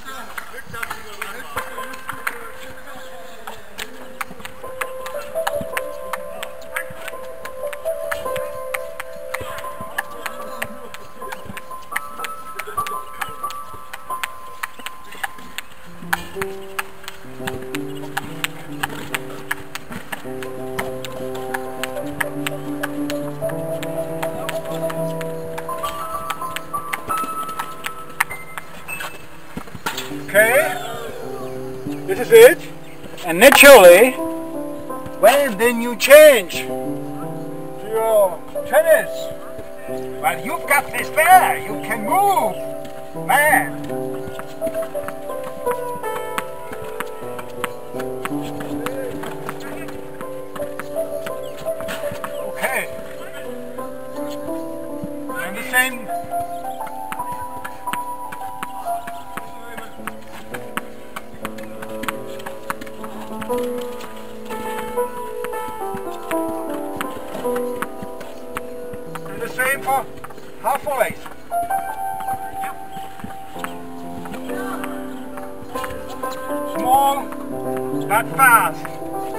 Okay, is it. And naturally, when then you change to your tennis, well, you've got this there. You can move, man. Okay. And the same volleys. Small, not fast.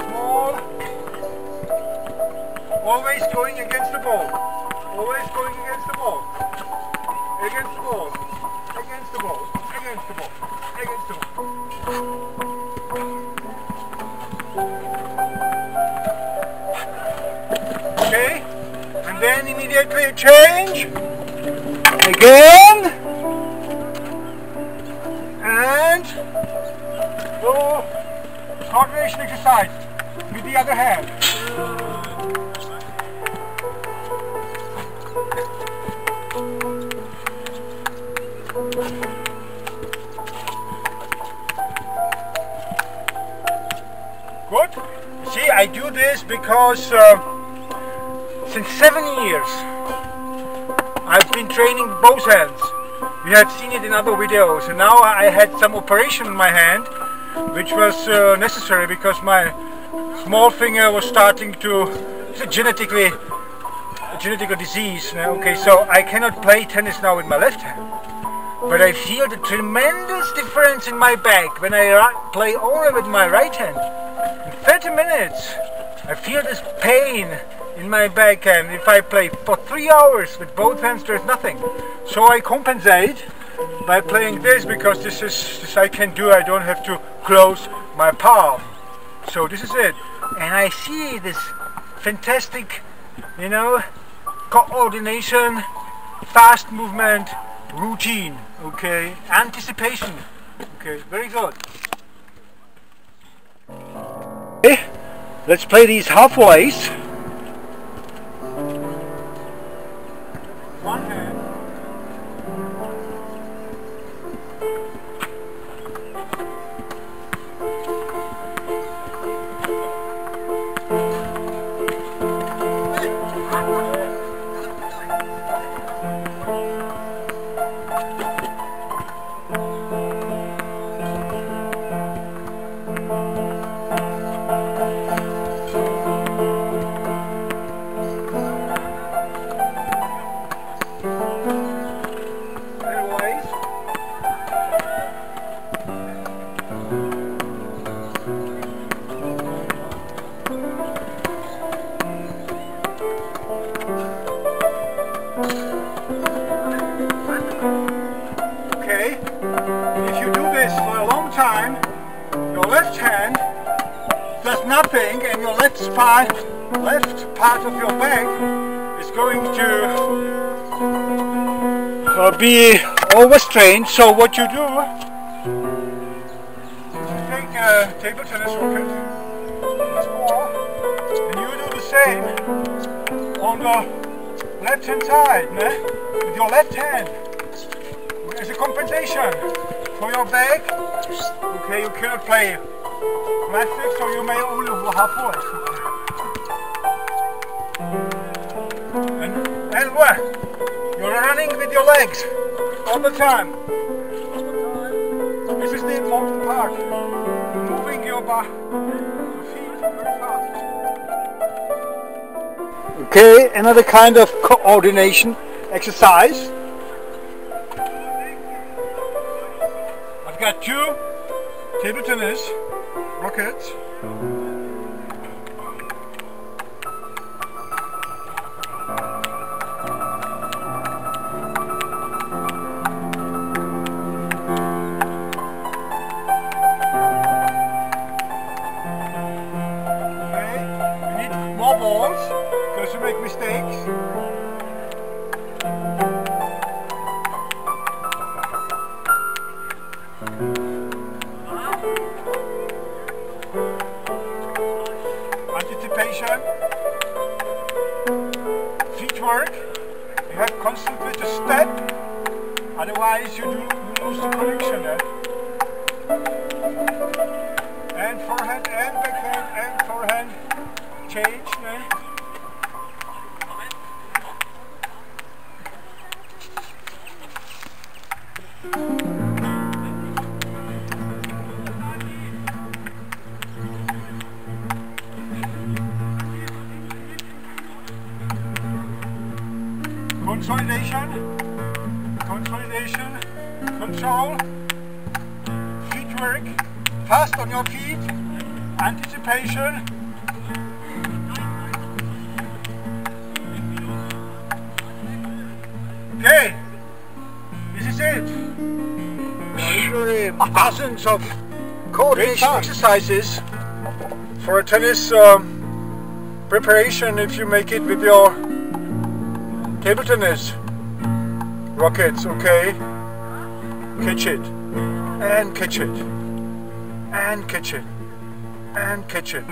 Small. Always going against the ball. Always going against the ball. Against the ball. Against the ball. Against the ball. Against the ball. Okay? And then immediately a change. Again. And do coordination exercise with the other hand. Good. See, I do this because uh, since seven years I've been training both hands. You have seen it in other videos, and now I had some operation in my hand, which was uh, necessary because my small finger was starting to genetically a genetical disease. Okay, so I cannot play tennis now with my left hand. But I feel the tremendous difference in my back when I play only with my right hand. In 30 minutes, I feel this pain in my back and if I play for three hours with both hands there's nothing. So I compensate by playing this because this is this I can do, I don't have to close my palm. So this is it. And I see this fantastic, you know, coordination, fast movement, routine, okay, anticipation, okay, very good. Okay, let's play these halfways. Left part of your back is going to uh, be overstrained. So what you do, you take a table tennis racket, this ball, and you do the same on the left hand side, ne? with your left hand, as a compensation for your back. Okay, you cannot play massive, so you may only have half and what? You're running with your legs all the time. This is the important part. Moving your, ba- your feet very fast. Okay, another kind of coordination exercise. I've got two table tennis rackets. Anticipation. Feet work. You have constantly to step. Otherwise you, do, you lose the connection. Eh? And forehand and backhand and forehand. Change. Eh? Anticipation. Okay, this is it. Usually dozens of coordination exercises for a tennis um, preparation if you make it with your table tennis. Rockets, okay? Catch it, and catch it, and catch it, and catch it.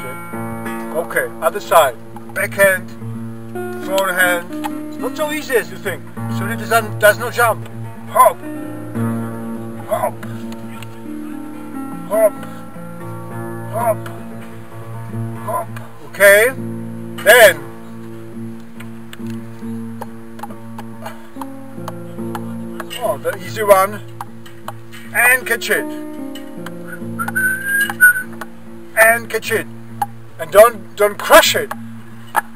Okay, other side, backhand, forehand. It's not so easy as you think. So it doesn't, does not jump. Hop, hop, hop, hop, hop. Okay, then Oh, the easy one. And catch it. And catch it. And don't don't crush it.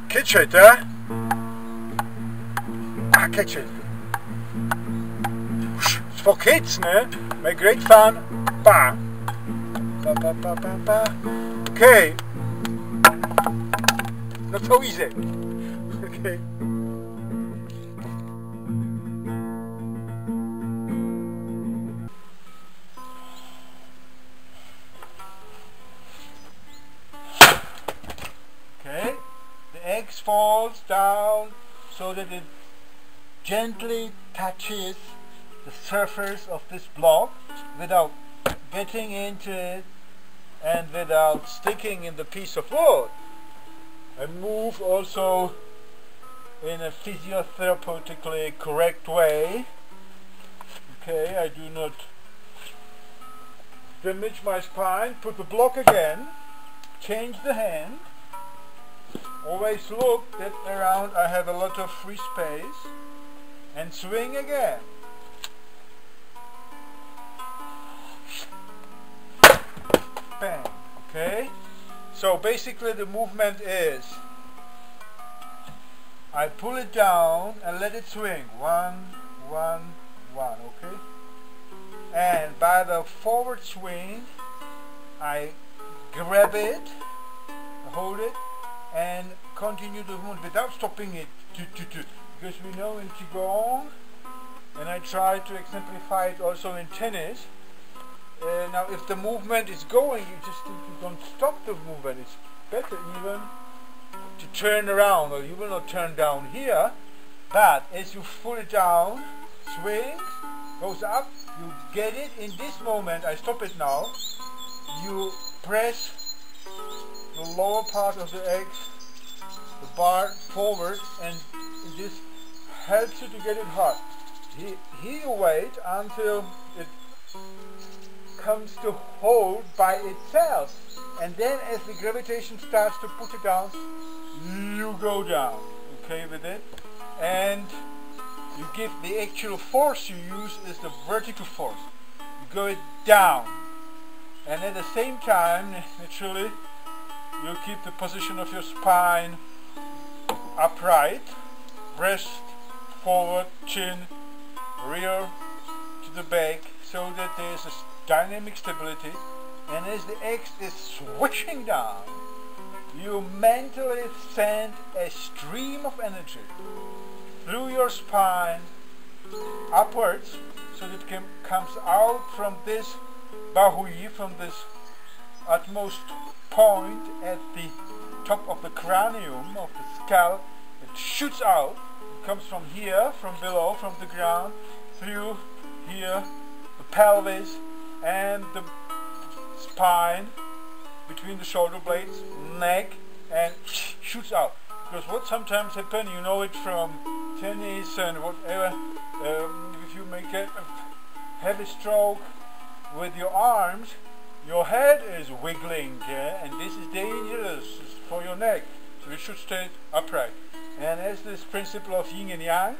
Catch it, eh? Ah, catch it. It's for kids, ne? Make great fun. Ba. Ba ba ba ba ba. Okay. Not so easy. Okay, falls down so that it gently touches the surface of this block without getting into it and without sticking in the piece of wood. And move also in a physiotherapeutically correct way. Okay, I do not damage my spine. Put the block again. Change the hand always look that around I have a lot of free space and swing again. Bang. Okay? So basically the movement is I pull it down and let it swing. One, one, one. Okay? And by the forward swing I grab it, hold it and continue the movement without stopping it. Because we know in Qigong and I try to exemplify it also in tennis uh, now if the movement is going you just simply don't stop the movement. It's better even to turn around or you will not turn down here but as you pull it down swings goes up you get it. In this moment I stop it now. You press the lower part of the egg, the bar forward, and just helps you to get it hot. Here you wait until it comes to hold by itself. And then as the gravitation starts to put it down, you go down. Okay with it? And you give the actual force you use is the vertical force. You go it down. And at the same time, naturally, you keep the position of your spine upright, breast forward, chin, rear to the back, so that there's a s- dynamic stability. And as the X is swishing down, you mentally send a stream of energy through your spine upwards so that it comes out from this baihui, from this utmost point at the top of the cranium of the skull. It shoots out, it comes from here, from below, from the ground, through here, the pelvis and the spine, between the shoulder blades, neck, and shoots out. Because what sometimes happens, you know it from tennis and whatever, um, if you make a heavy stroke with your arms, your head is wiggling, yeah, and this is dangerous for your neck. So you should stay upright. And as this principle of yin and yang,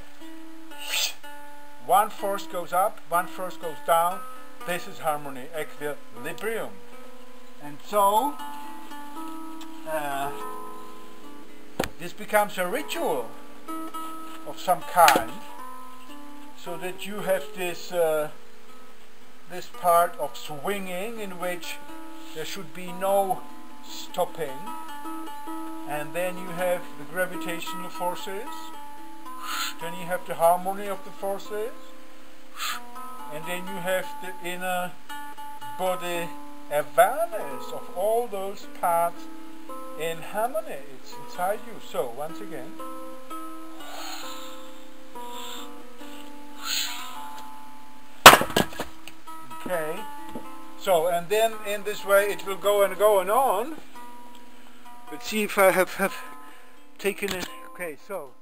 one force goes up, one force goes down. This is harmony, equilibrium. And so, uh, this becomes a ritual of some kind, so that you have this uh, this part of swinging in which there should be no stopping, and then you have the gravitational forces, then you have the harmony of the forces, and then you have the inner body awareness of all those parts in harmony. It's inside you. So, once again. Okay. So, and then in this way it will go and go and on. Let's see if I have, have taken it. Okay, so.